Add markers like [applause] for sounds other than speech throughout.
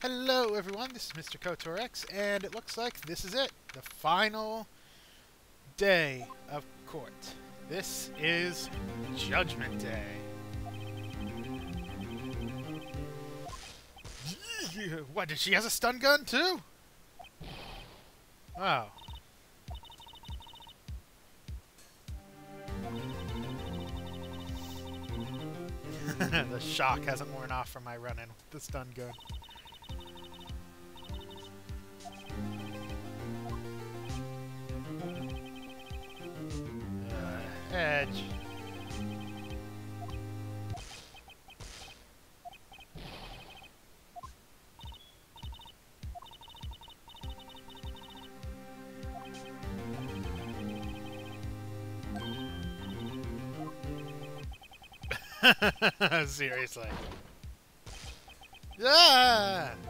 Hello everyone, this is Mr. KOTOR-X, and it looks like this is it. The final day of court. This is Judgment Day. [laughs] What, did she has a stun gun too? Oh. [laughs] the shock hasn't worn off from my run-in with the stun gun. Edge. [laughs] Seriously. Yeah. [laughs]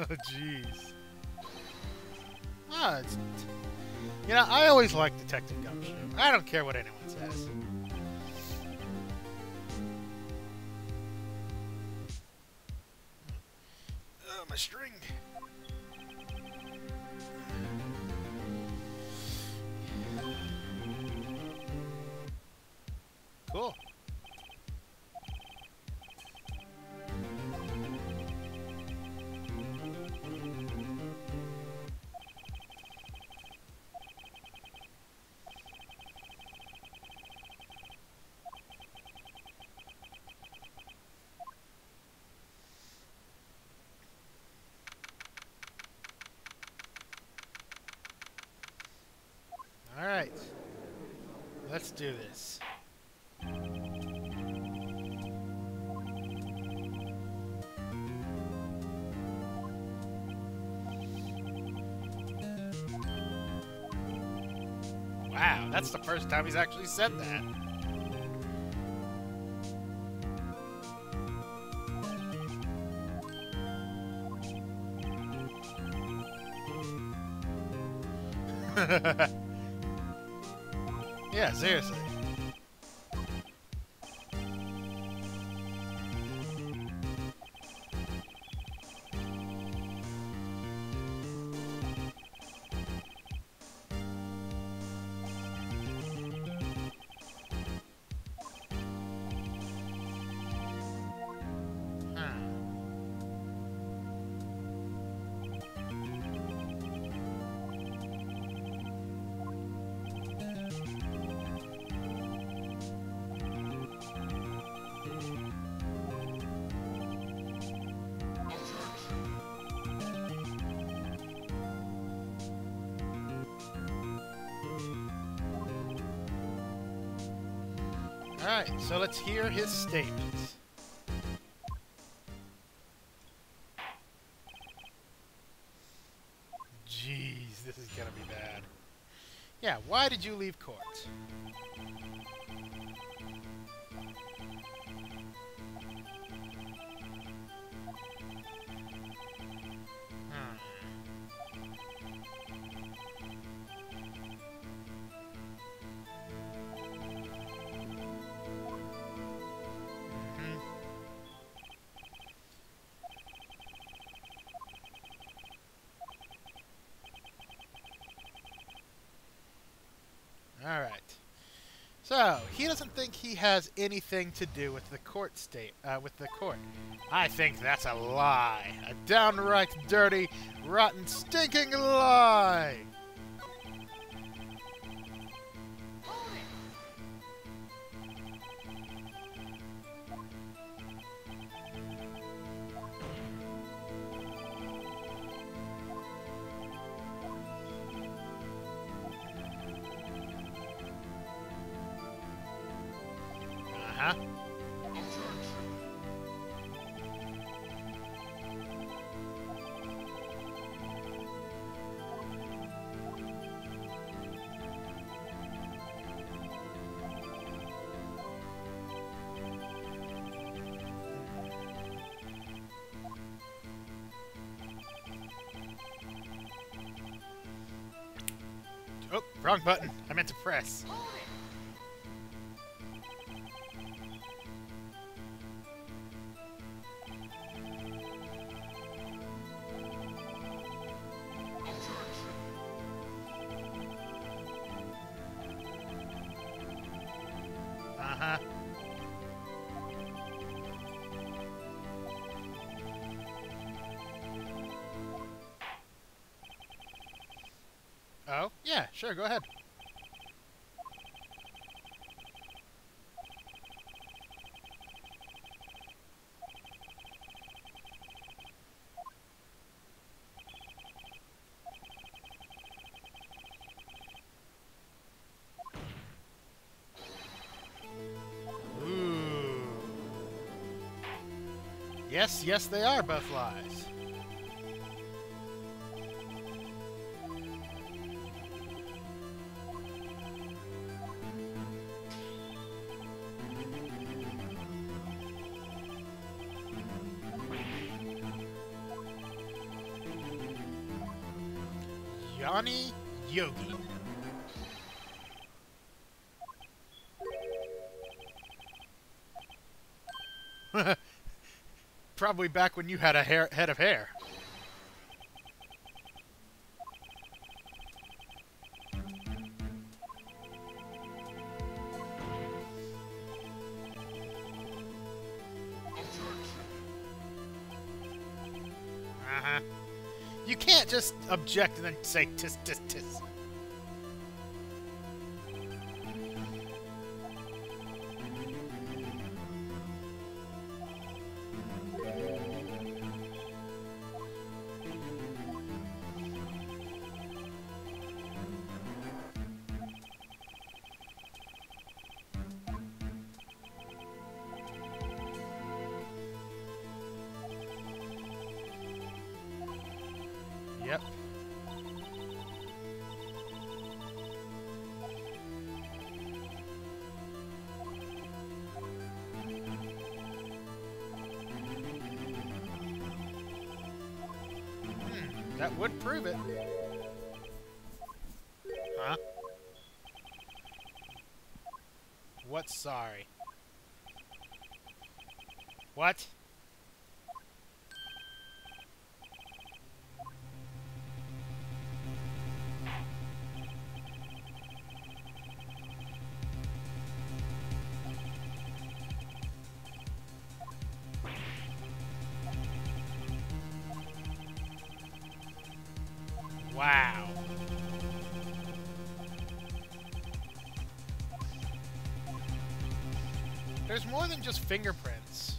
Oh, jeez. You know, I always like Detective Gumshoe. I don't care what anyone says. That's the first time he's actually said that. [laughs] yeah, seriously. So let's hear his statements. Jeez, this is gonna be bad. Yeah, why did you leave court? He has anything to do with the court state, uh, with the court. I think that's a lie, a downright dirty, rotten, stinking lie. Wrong button. I meant to press. Go ahead. Yes, yes, they are both lies. Yanni Yogi. [laughs] Probably back when you had a hair, head of hair. Object and then say tis tis tis. Just fingerprints.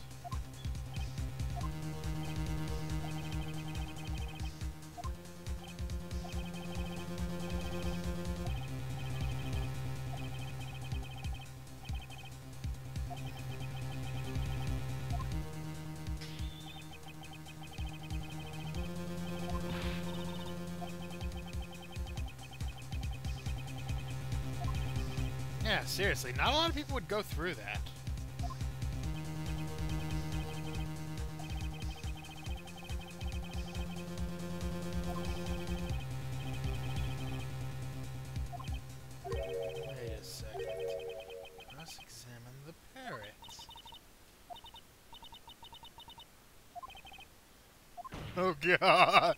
Yeah, seriously, not a lot of people would go through that. God!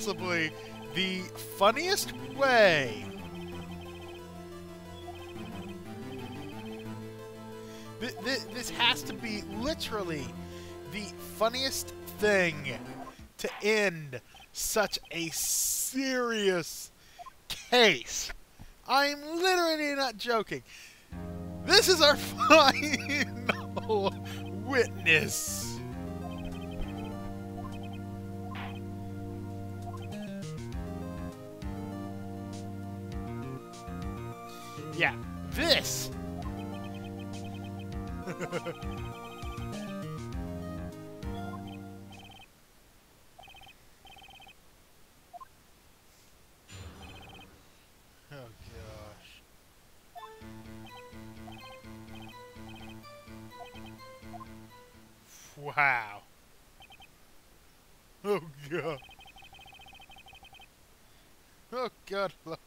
Possibly the funniest way. Th- th- this has to be literally the funniest thing to end such a serious case. I'm literally not joking. This is our [laughs] final witness. Yeah, this. Wow. Oh god. Oh god, [laughs] Lord.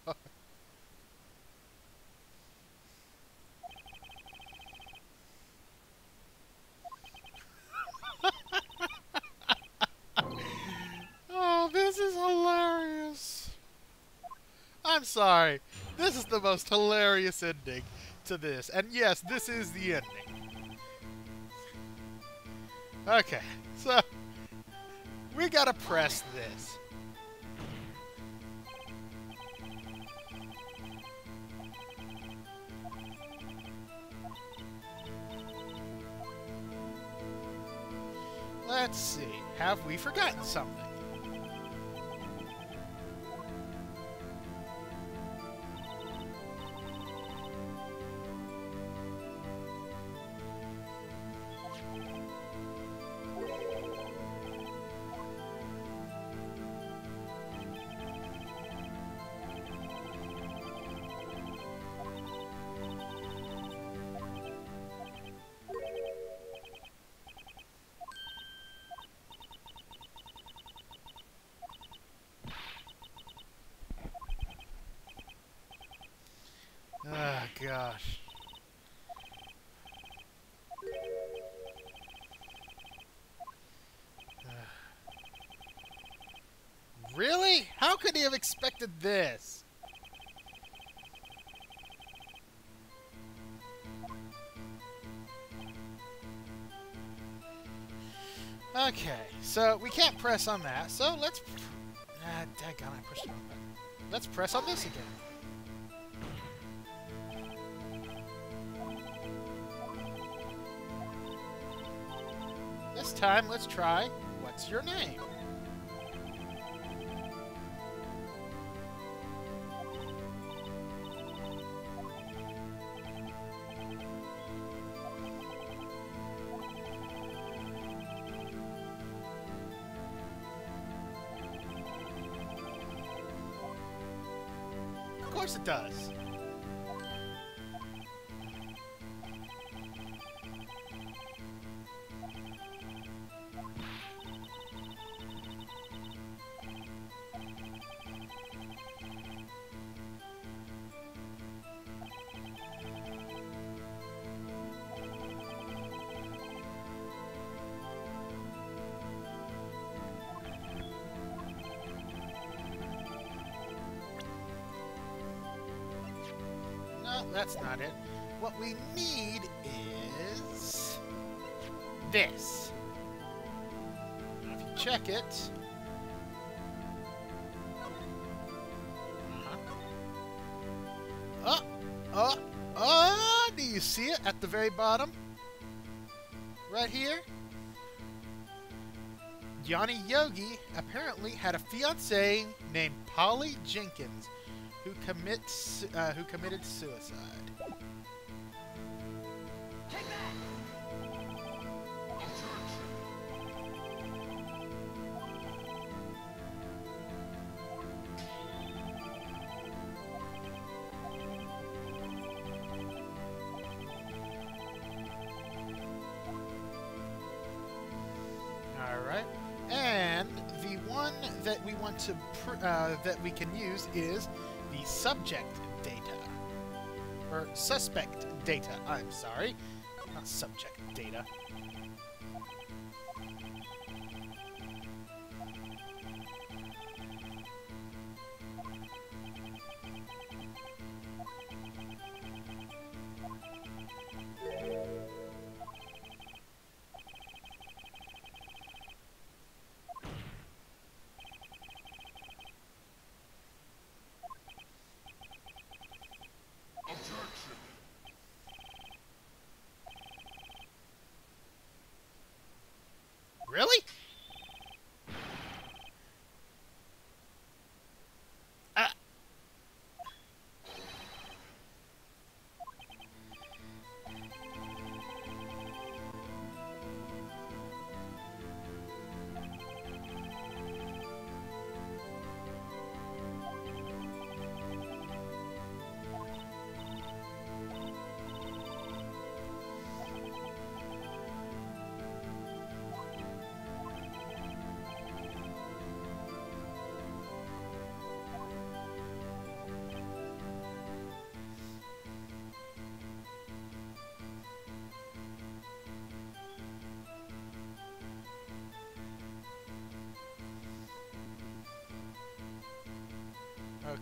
oh, this is hilarious. I'm sorry. This is the most hilarious ending to this. And yes, this is the ending. Okay, so we gotta press this. Let's see. Have we forgotten something? Gosh. [sighs] Really? How could he have expected this? Okay, so we can't press on that, so let's... Ah, daggone, I pushed. Let's press on this again. Time, let's try, what's your name? Of course it does. A named Polly Jenkins who commits uh, who committed suicide. All uh, that we can use is the subject data or suspect data. I'm sorry, not subject data.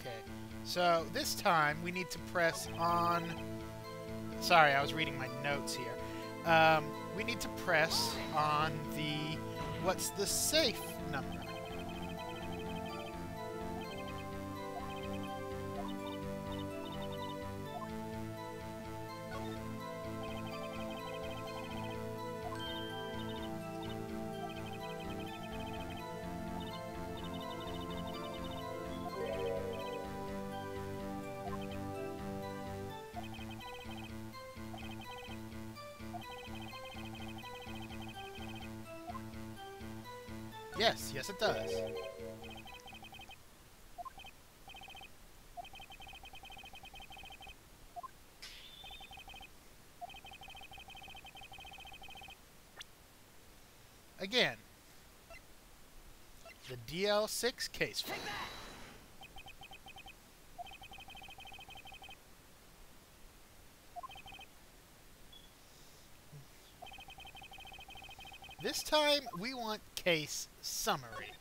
Okay. So this time we need to press on. Sorry, I was reading my notes here. Um, we need to press on the. What's the safe number? DL6 case. This time, we want case summary.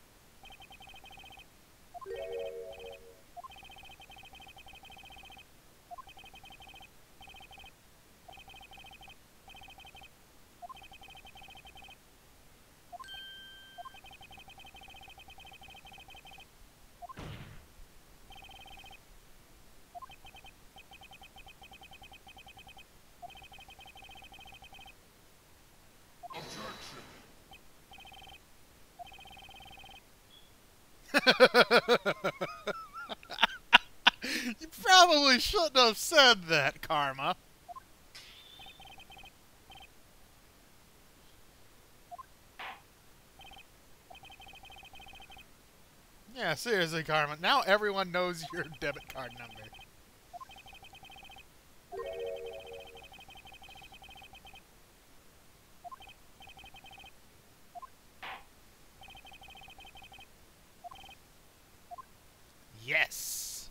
[laughs] you probably shouldn't have said that, Karma. Yeah, seriously, Karma. Now everyone knows your debit card number. Yes.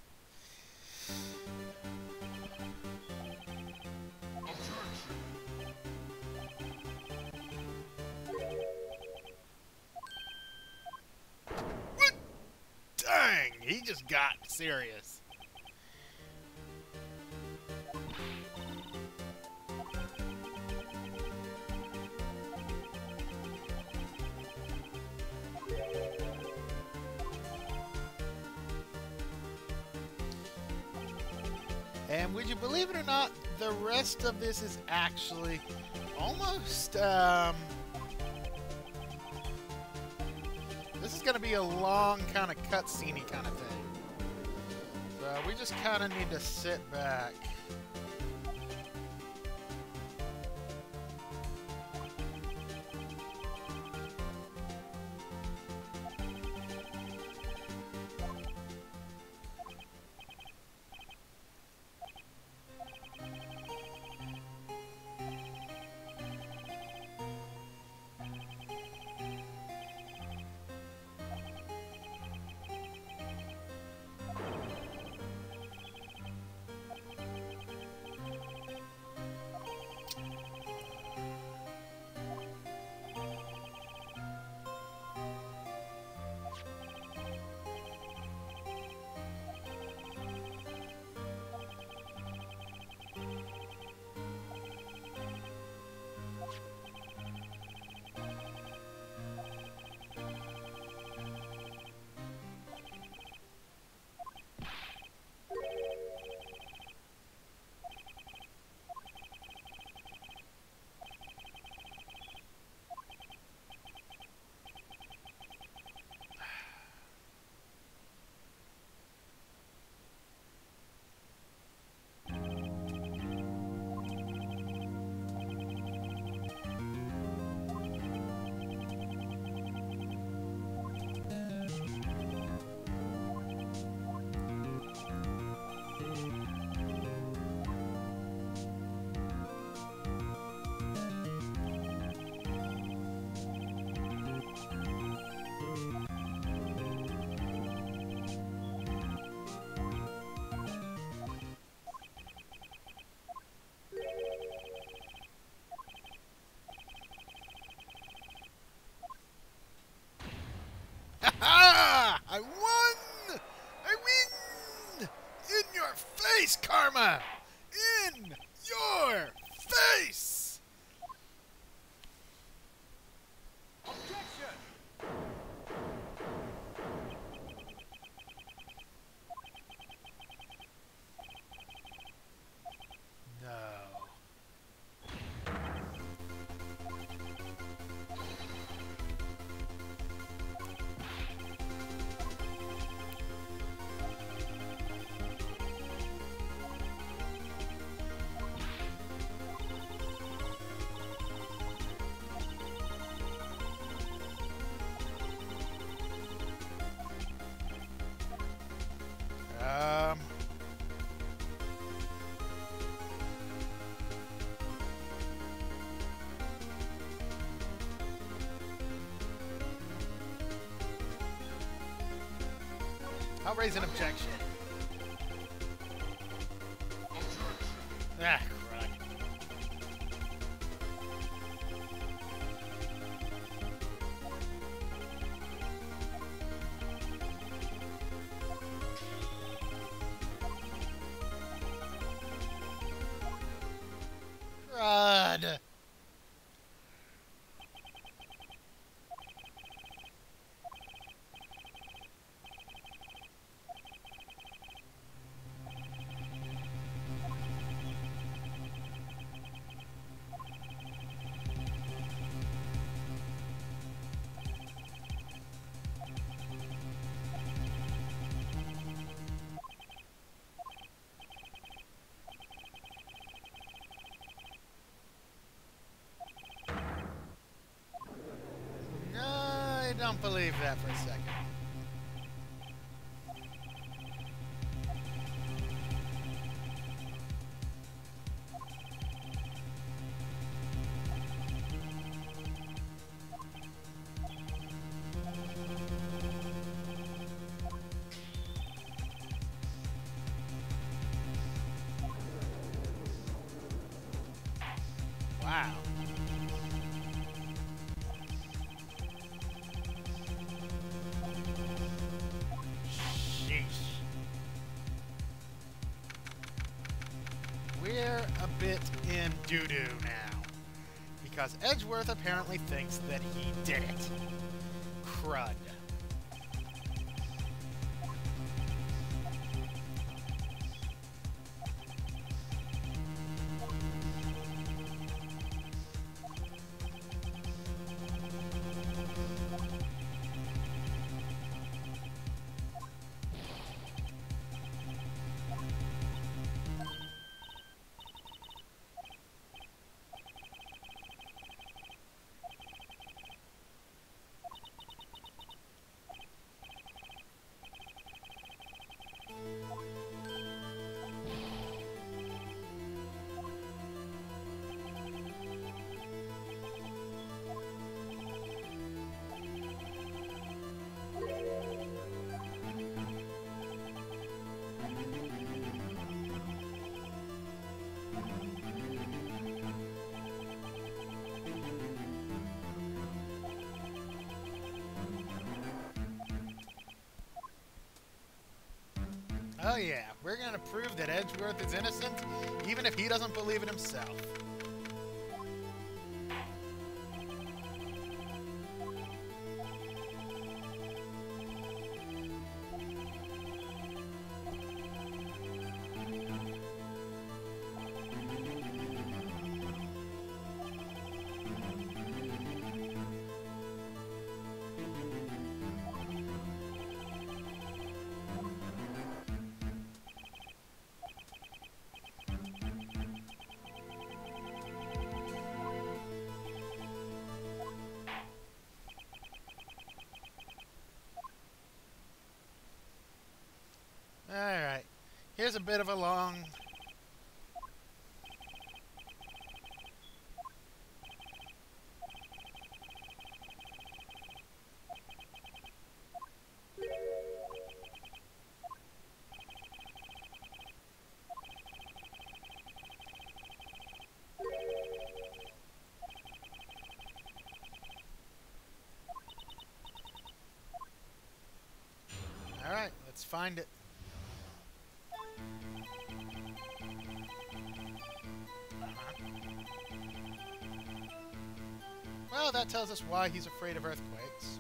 Dang, he just got serious. Rest of this is actually almost, um... This is going to be a long kind of cutscene kind of thing. So we just kind of need to sit back. I'll raise an objection. Don't believe that for a second. Because apparently thinks that he did it. Crud. Oh yeah, we're gonna prove that Edgeworth is innocent, even if he doesn't believe it himself. Here's a bit of a long... Find it. That tells us why he's afraid of earthquakes.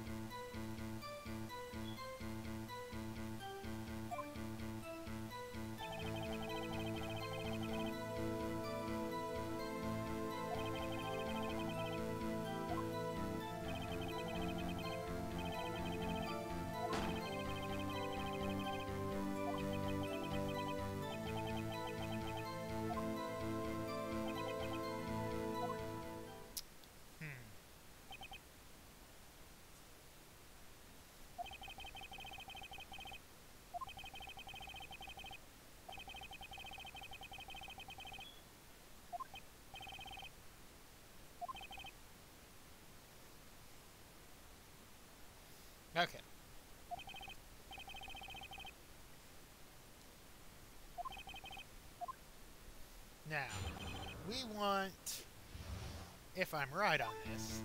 If I'm right on this,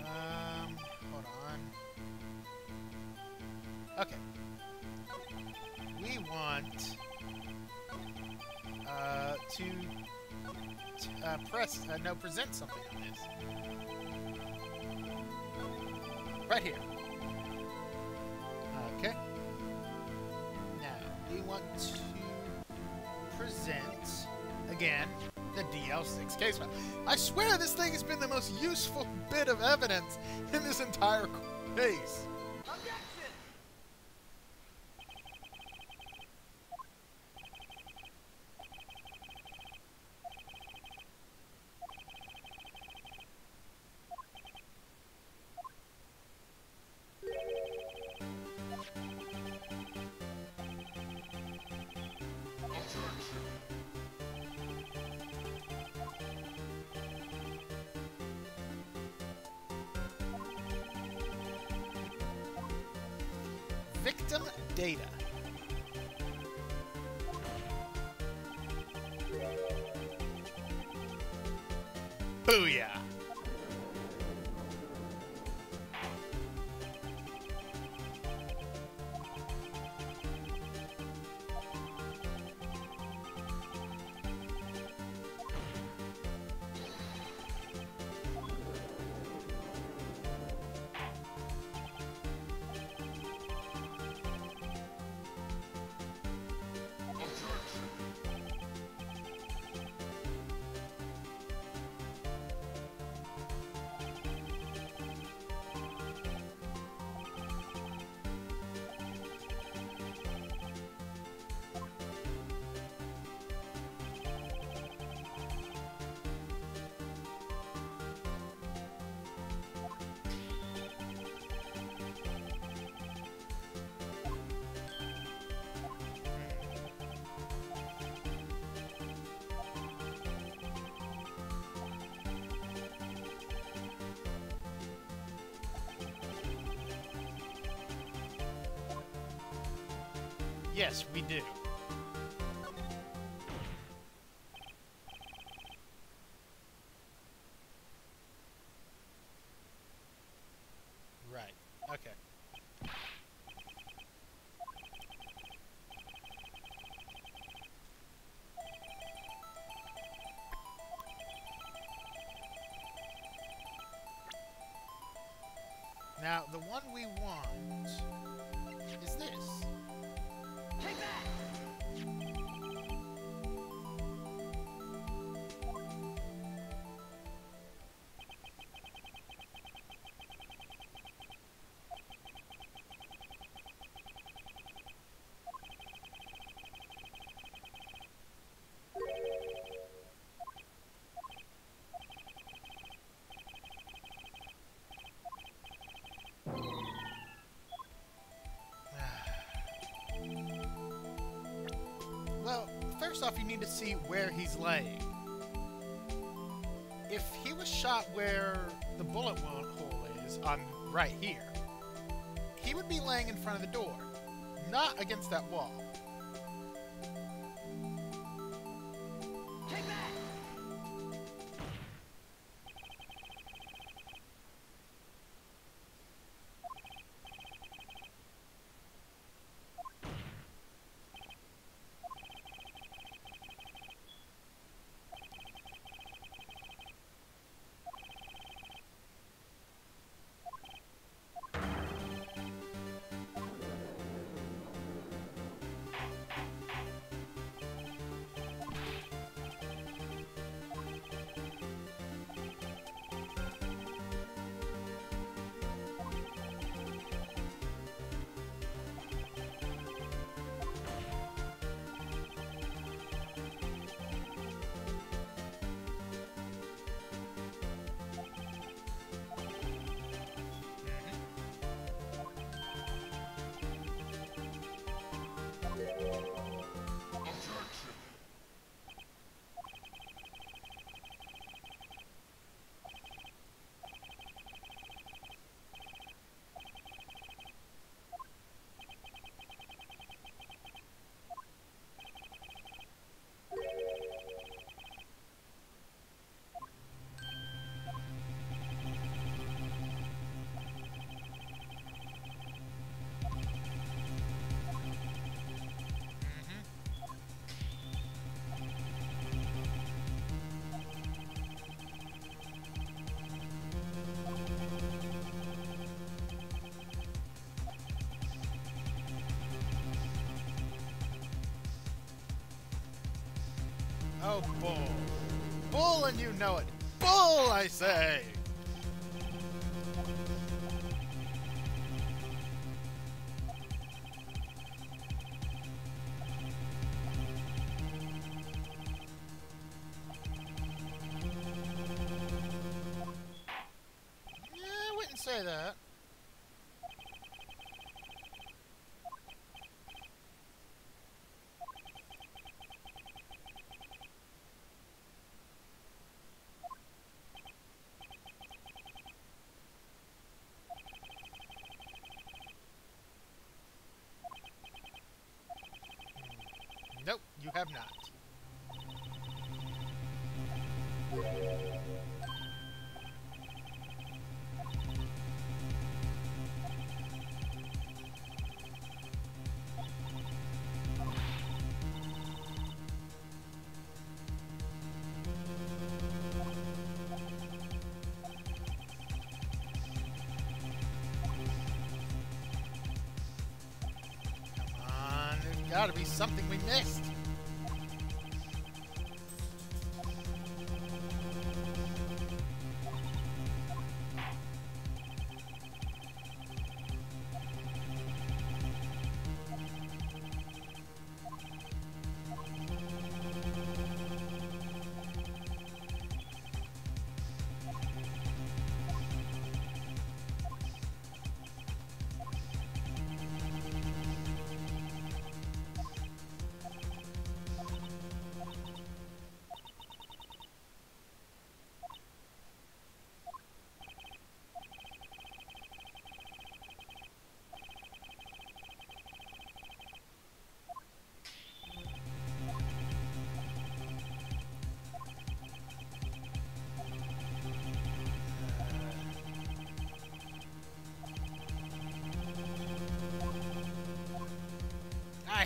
um, hold on. Okay. We want uh, to, uh, press, uh, no, present something on this. Right here. Okay. Now, we want to present, again, the DL6 case file. Swear this thing has been the most useful bit of evidence in this entire case. Victim data. Yes, we do. Right. Okay. Now, the one we want is this. First off, you need to see where he's laying. If he was shot where the bullet wound hole is, on right here, he would be laying in front of the door, not against that wall. Oh, bull. Bull and you know it. Bull, I say! You have not. Gotta be something we missed.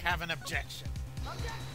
Have an objection. Objection!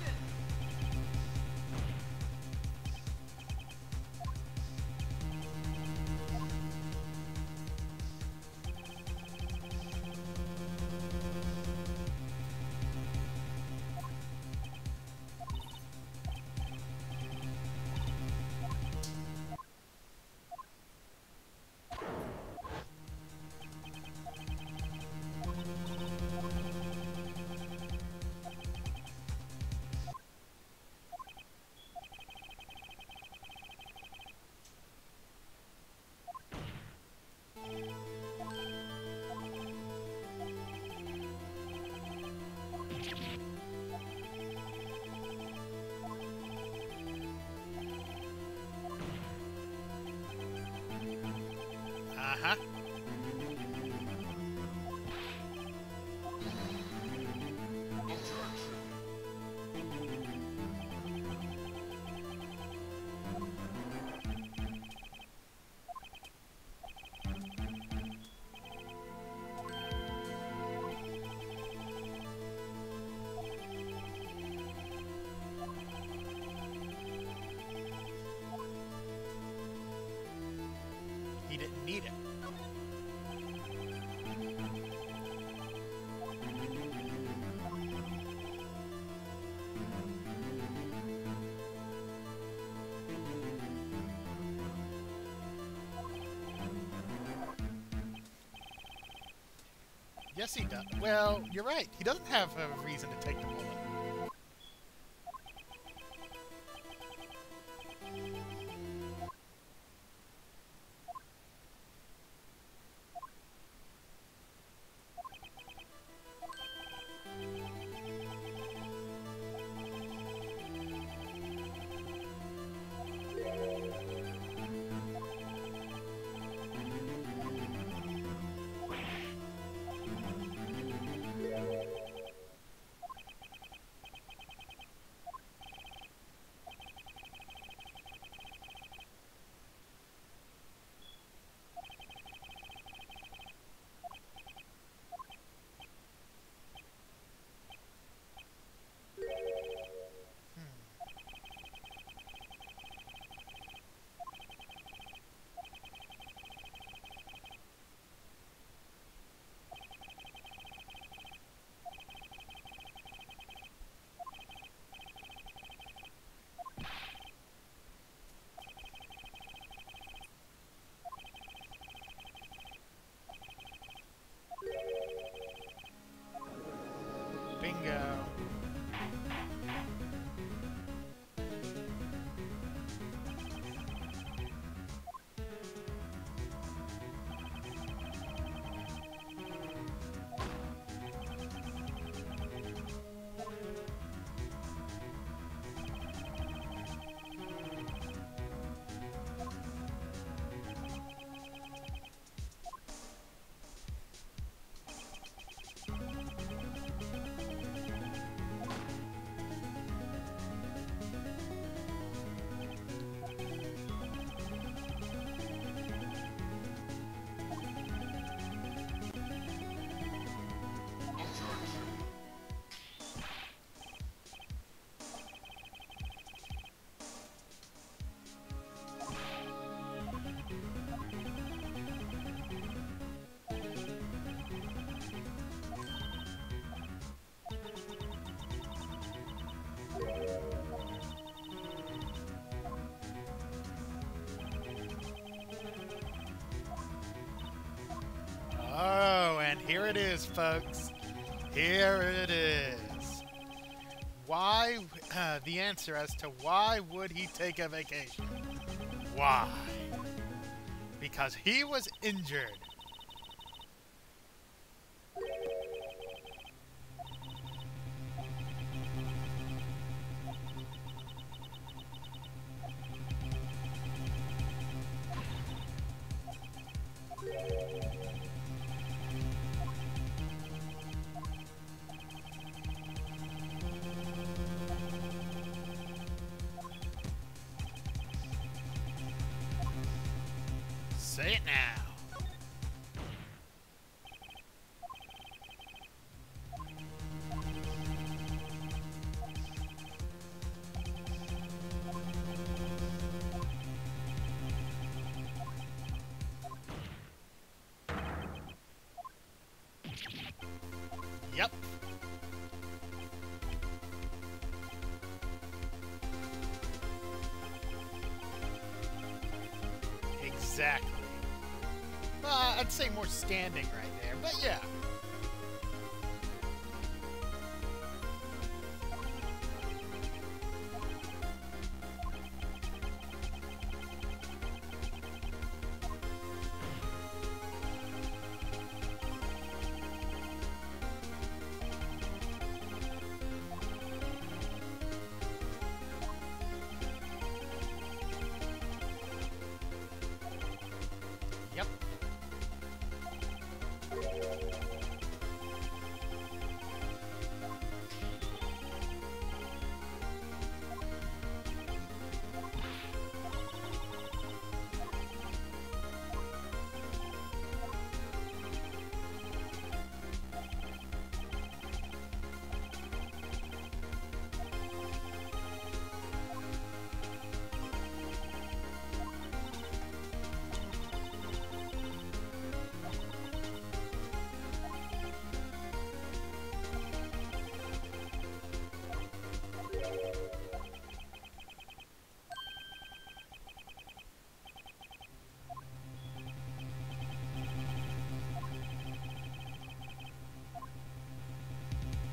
Yes, he does. Well, you're right. He doesn't have a reason to take the bullet. Here it is, folks. Here it is. Why? Uh, [clears throat] the answer as to why would he take a vacation? Why? Because he was injured.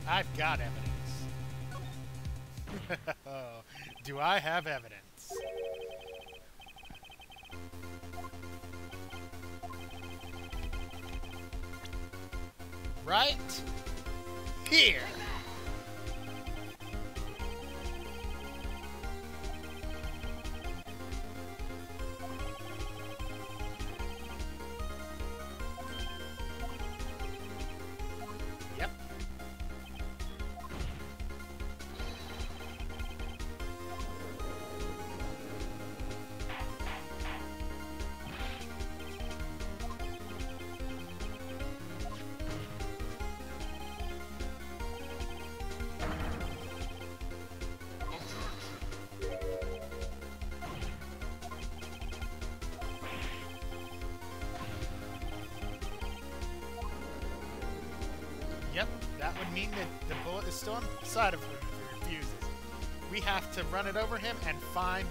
I've got evidence. [laughs] Do I have evidence? Right here. Would mean that the bullet is still on the side of him if he refuses. We have to run it over him and find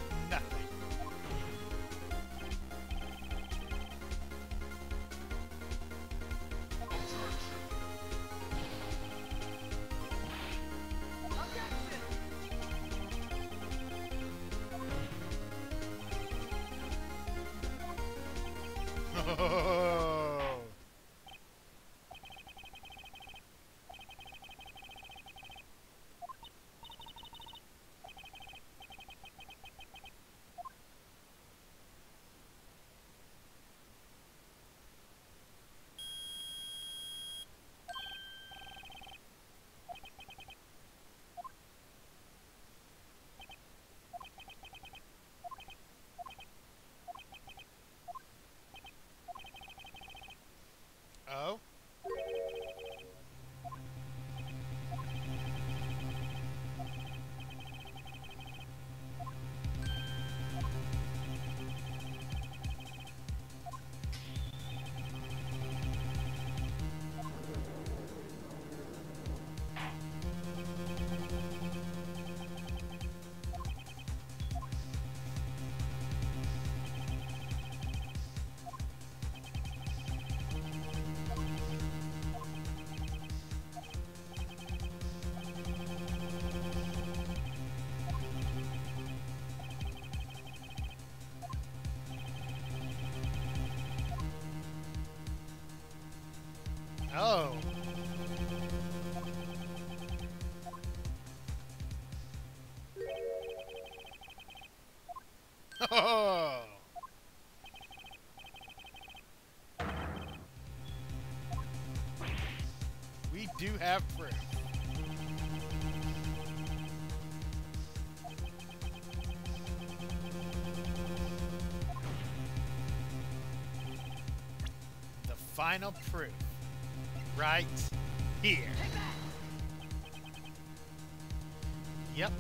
Oh. Oh. Oh. [laughs] We do have proof. The final proof right here. Yep.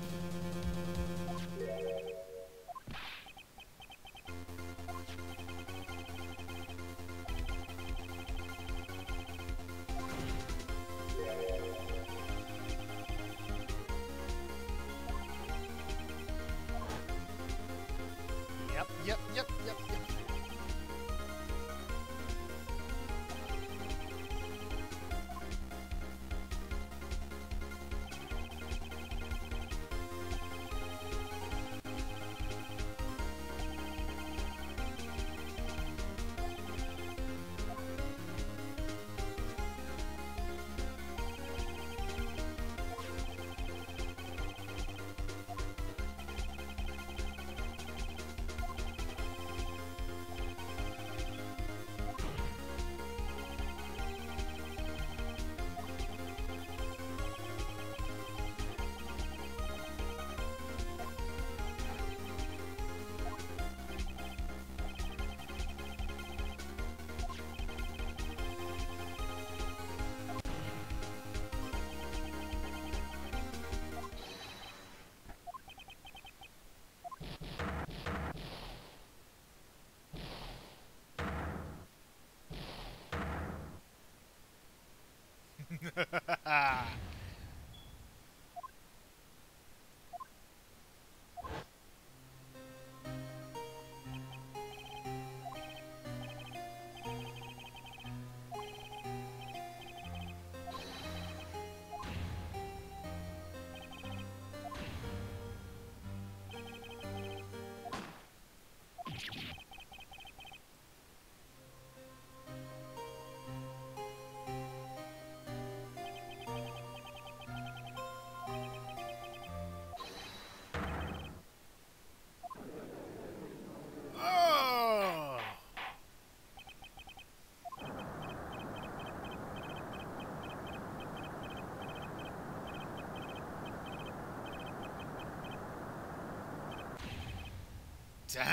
Dang.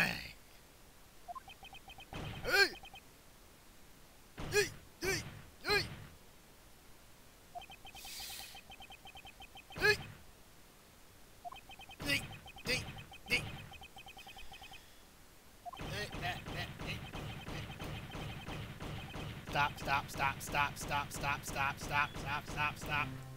Hey! Hey! Hey! Hey! Hey! Hey! Hey! Hey! Stop, stop, stop, stop, stop, stop, stop, stop, stop, stop, stop.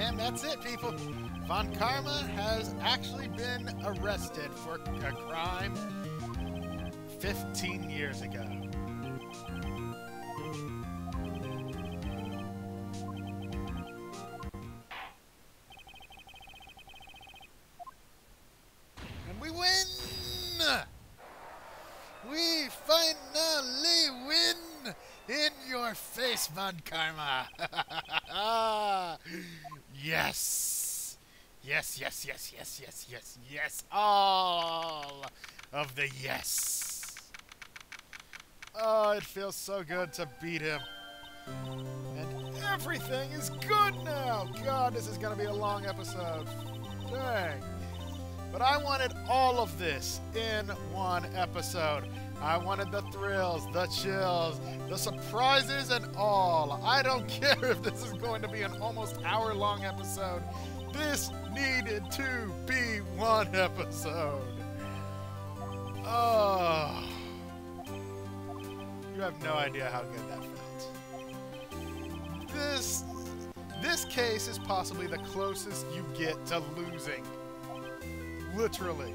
And that's it, people. Von Karma has actually been arrested for a crime 15 years ago. And we win! We finally win! In your face, Von Karma! Yes, yes, yes, yes, yes. All of the yes. Oh, it feels so good to beat him. And everything is good now! God, this is going to be a long episode. Dang. But I wanted all of this in one episode. I wanted the thrills, the chills, the surprises, and all. I don't [laughs] care if this is going to be an almost hour long episode. This needed to be one episode. Oh. You have no idea how good that felt. This this case is possibly the closest you get to losing. Literally.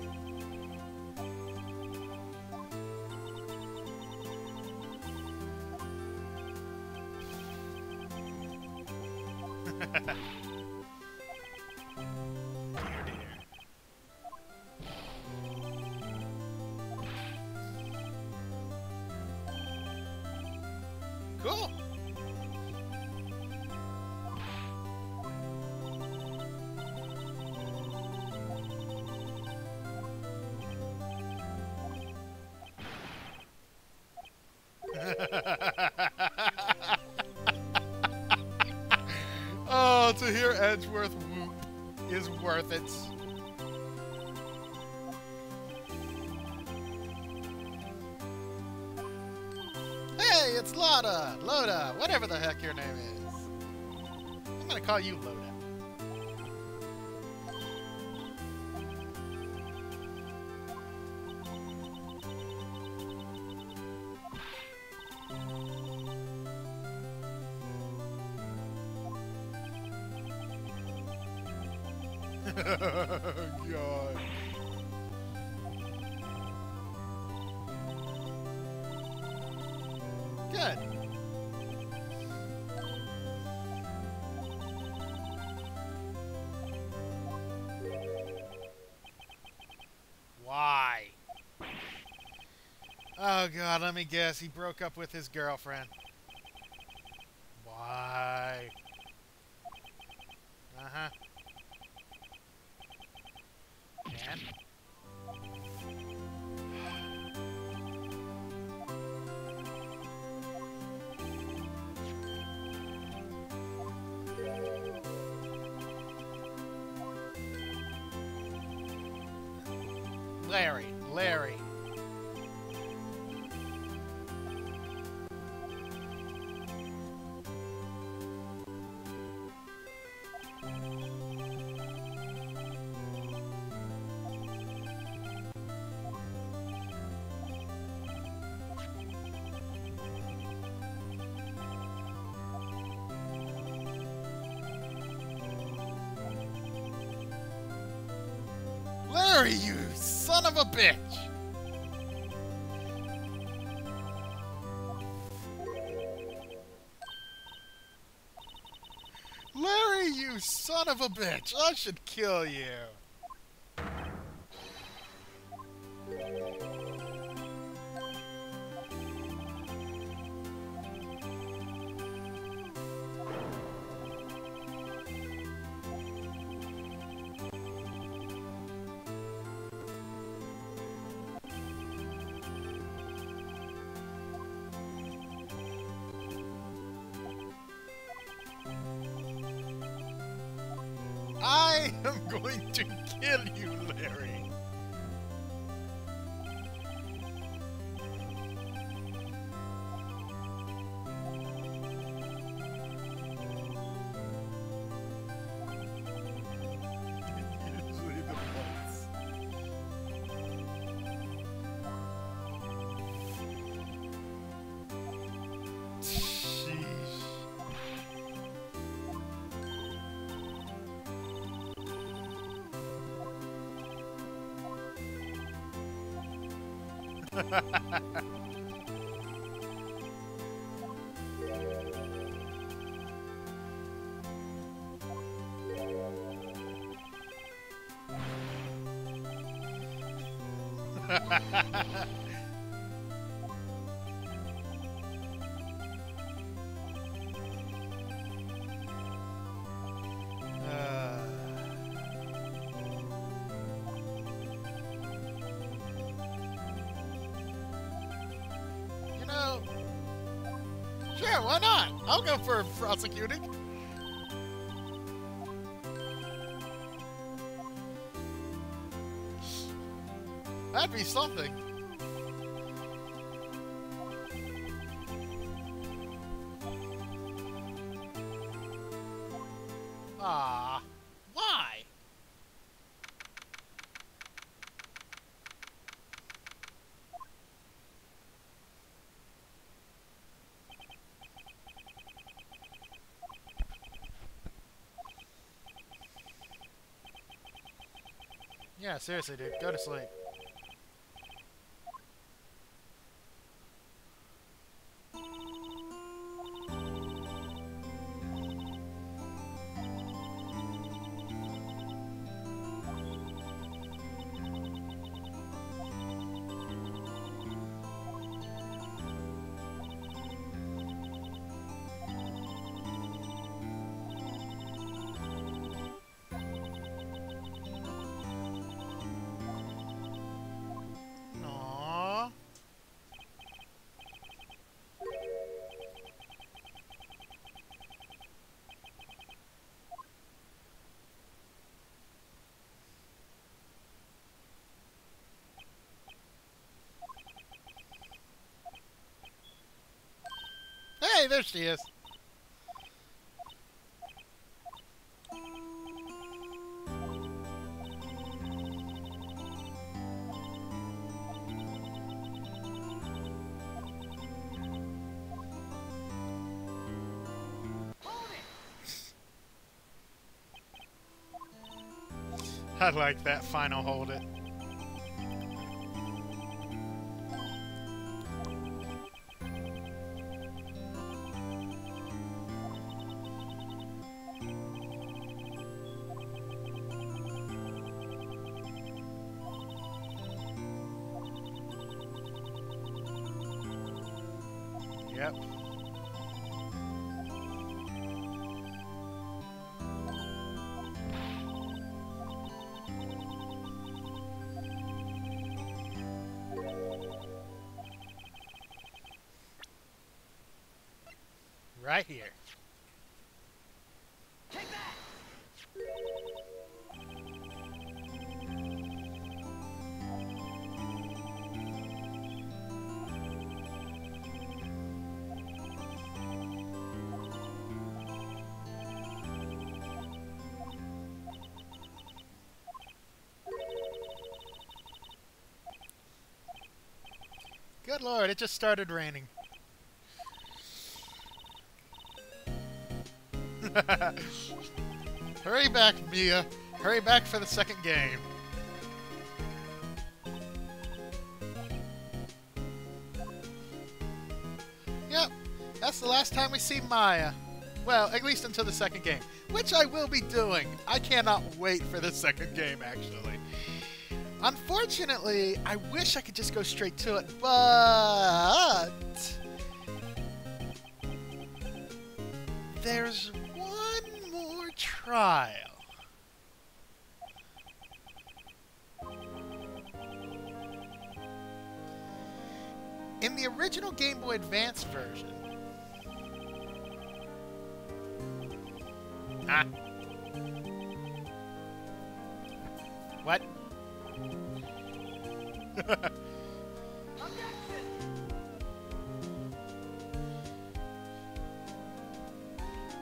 Your name is. I'm gonna call you Loda. Oh god, let me guess. He broke up with his girlfriend. Why? Uh-huh. Larry, Larry. Of a bitch! Larry, you son of a bitch! I should kill you. Uh, you know, sure, why go for prosecuting. That'd be something. Yeah, seriously, dude, go to sleep. Hey, there she is. I like that final hold it. Right here. Good lord, it just started raining. Back, Mia. Hurry back for the second game. Yep, that's the last time we see Maya. Well, at least until the second game, which I will be doing. I cannot wait for the second game, actually. Unfortunately, I wish I could just go straight to it, but there's one more trial. In the original Game Boy Advance version, ah, what? [laughs]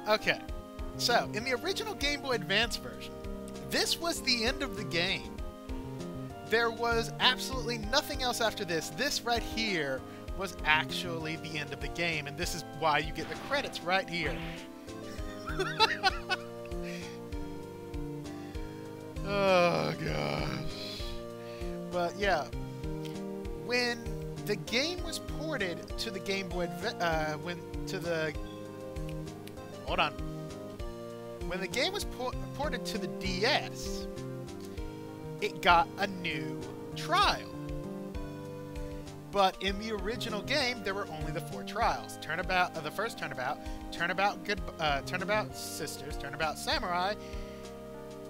Okay, so in the original Game Boy Advance version, this was the end of the game. There was absolutely nothing else after this. This right here was actually the end of the game, and this is why you get the credits right here. [laughs] oh gosh. But yeah, when the game was ported to the Game Boy uh, when to the hold on when the game was por- ported to the DS, it got a new trial. But in the original game, there were only the four trials: Turnabout, uh, the first Turnabout, Turnabout, Good, uh, Turnabout Sisters, Turnabout Samurai,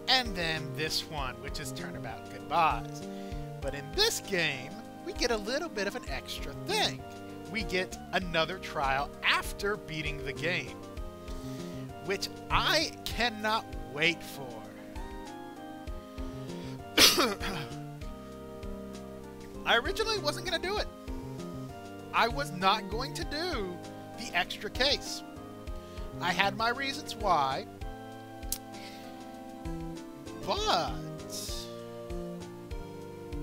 and then this one, which is Turnabout Goodbyes. But in this game, we get a little bit of an extra thing. We get another trial after beating the game, which I cannot wait for. [coughs] [coughs] I originally wasn't going to do it. I was not going to do the extra case. I had my reasons why, but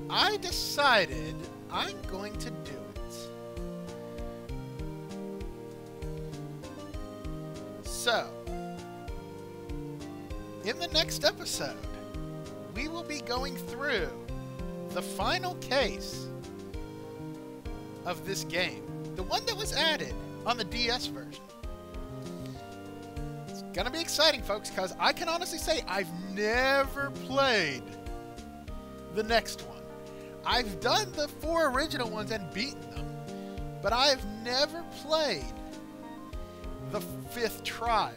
I decided I'm going to do it. So, in the next episode, we will be going through the final case of this game, the one that was added on the DS version. It's gonna be exciting, folks, because I can honestly say I've never played the next one. I've done the four original ones and beaten them, but I've never played the fifth trial.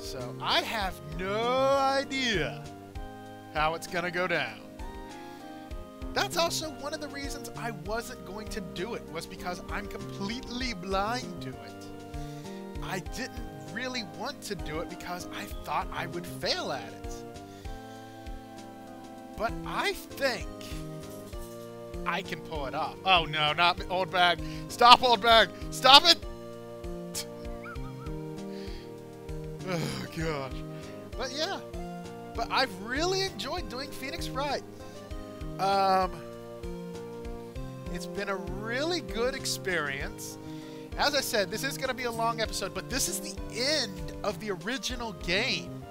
So I have no idea how it's going to go down. That's also one of the reasons I wasn't going to do it, was because I'm completely blind to it. I didn't really want to do it because I thought I would fail at it. But I think I can pull it off. Oh no, not old bag. Stop, old bag. Stop it. [sighs] oh gosh. But yeah. But I've really enjoyed doing Phoenix Wright. Um, it's been a really good experience. As I said, this is going to be a long episode, but this is the end of the original game.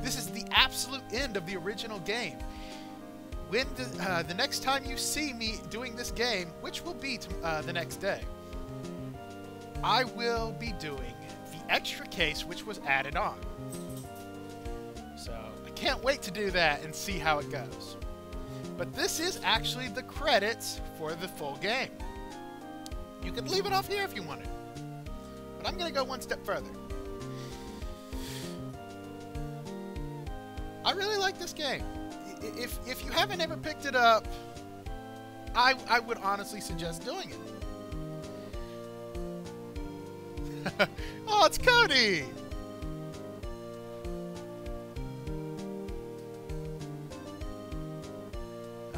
This is the absolute end of the original game. When the, uh, the next time you see me doing this game, which will be uh, the next day, I will be doing the extra case which was added on. Can't wait to do that and see how it goes. But this is actually the credits for the full game. You could leave it off here if you wanted. But I'm going to go one step further. I really like this game. If, if you haven't ever picked it up, I, I would honestly suggest doing it. [laughs] oh, it's Cody!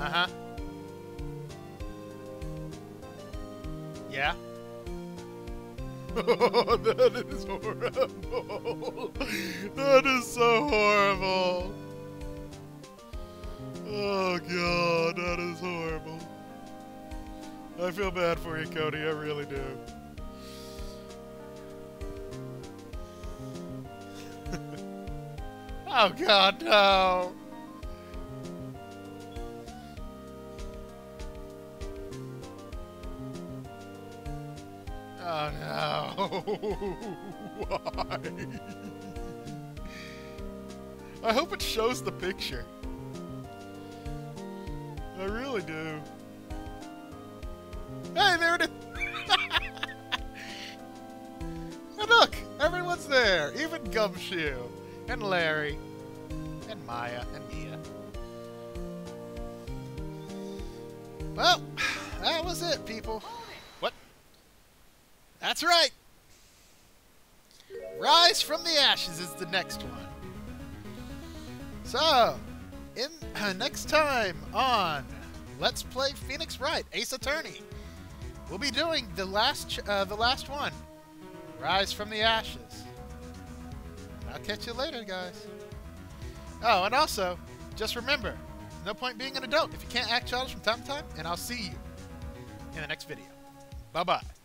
Uh-huh. Yeah? [laughs] that is horrible. That is so horrible. Oh god, that is horrible. I feel bad for you, Cody. I really do. [laughs] oh god, no. Why? [laughs] I hope it shows the picture. I really do. Hey, there it is! [laughs] and look! Everyone's there! Even Gumshoe! And Larry! And Maya! And Mia. Well, [sighs] that was it, people. What? That's right! From the Ashes is the next one. So, in uh, [clears throat] next time on Let's Play Phoenix Wright Ace Attorney, we'll be doing the last uh, the last one, Rise from the Ashes. I'll catch you later, guys. Oh, and also, just remember, no point being an adult if you can't act childish from time to time, and I'll see you in the next video. Bye-bye.